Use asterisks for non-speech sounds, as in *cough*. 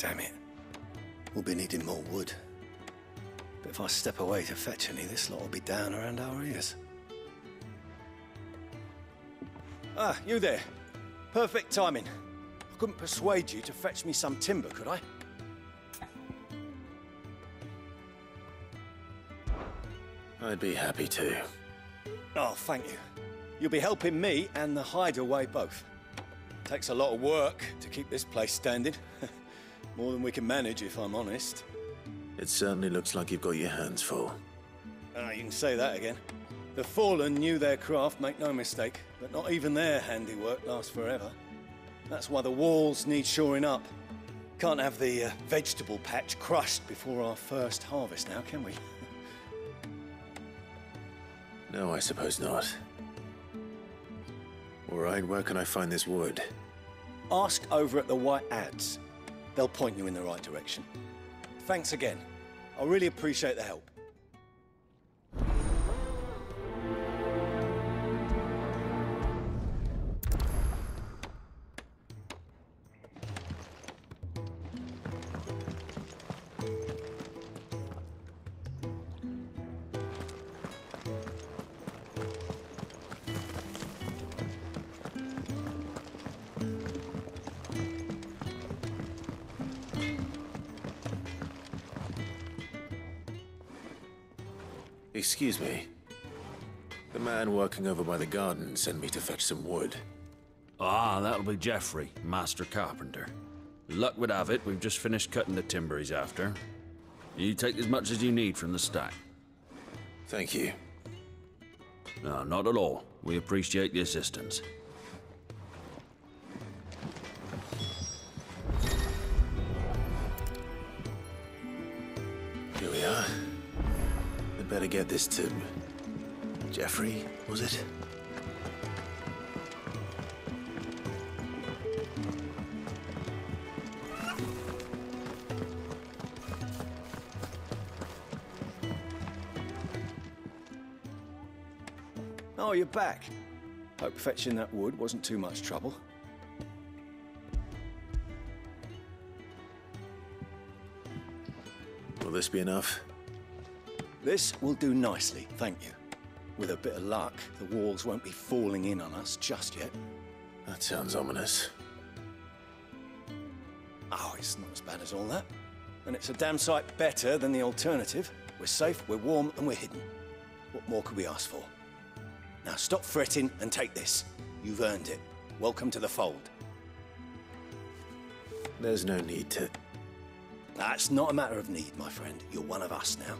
Damn it. We'll be needing more wood. But if I step away to fetch any, this lot will be down around our ears. Ah, you there. Perfect timing. I couldn't persuade you to fetch me some timber, could I? I'd be happy to. Oh, thank you. You'll be helping me and the hideaway both. Takes a lot of work to keep this place standing. *laughs* More than we can manage, if I'm honest. It certainly looks like you've got your hands full. Ah, you can say that again. The Fallen knew their craft, make no mistake, but not even their handiwork lasts forever. That's why the walls need shoring up. Can't have the uh, vegetable patch crushed before our first harvest now, can we? *laughs* No, I suppose not. All right, where can I find this wood? Ask over at the White Ads. They'll point you in the right direction. Thanks again. I really appreciate the help. Excuse me. The man working over by the garden sent me to fetch some wood. Ah, that'll be Geoffrey, Master Carpenter. Luck would have it, we've just finished cutting the timber he's after. You take as much as you need from the stack. Thank you. No, not at all. We appreciate the assistance. Better get this to... Jeffrey, was it? Oh, you're back. Hope fetching that wood wasn't too much trouble. Will this be enough? This will do nicely, thank you. With a bit of luck, the walls won't be falling in on us just yet. That sounds ominous. Oh, it's not as bad as all that. And it's a damn sight better than the alternative. We're safe, we're warm, and we're hidden. What more could we ask for? Now stop fretting and take this. You've earned it. Welcome to the fold. There's no need to... That's not a matter of need, my friend. You're one of us now.